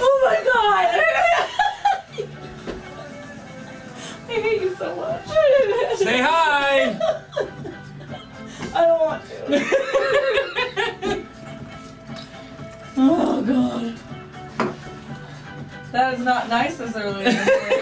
Oh my god! I hate you so much. Say hi! I don't want to. oh god. That is not nice this early in the morning.